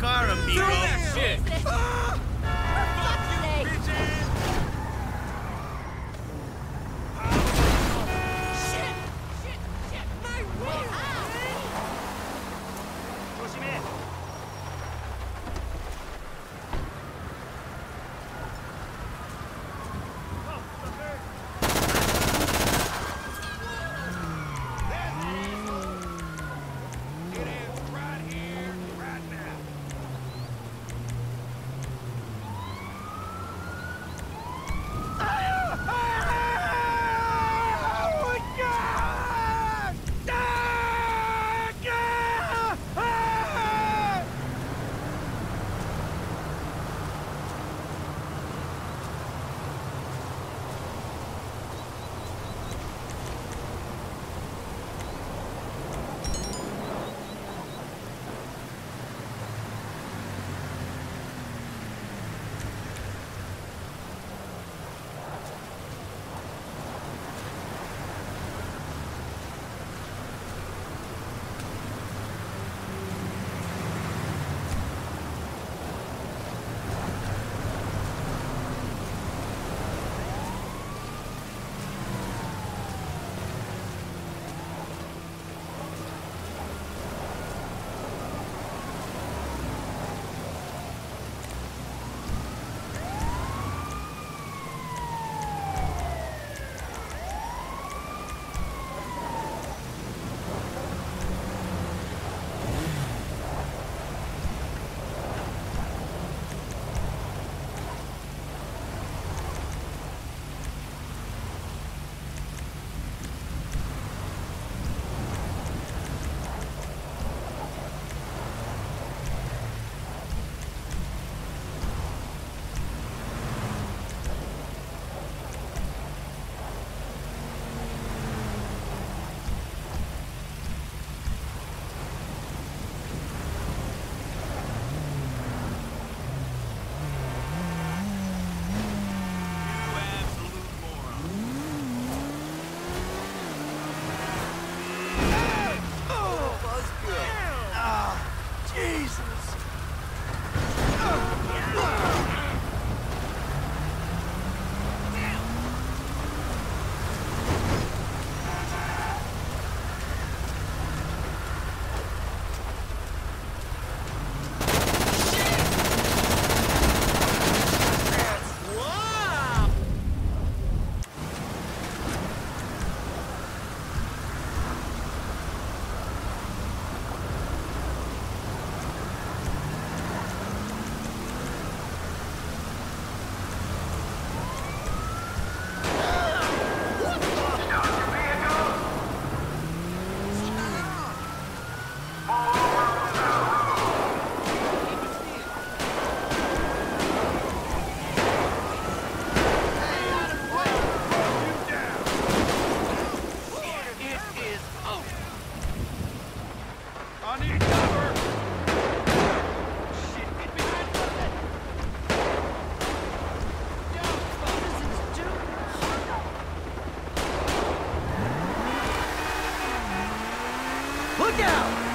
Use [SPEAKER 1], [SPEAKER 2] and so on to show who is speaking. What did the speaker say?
[SPEAKER 1] Car, amigo.
[SPEAKER 2] Shit! Look out!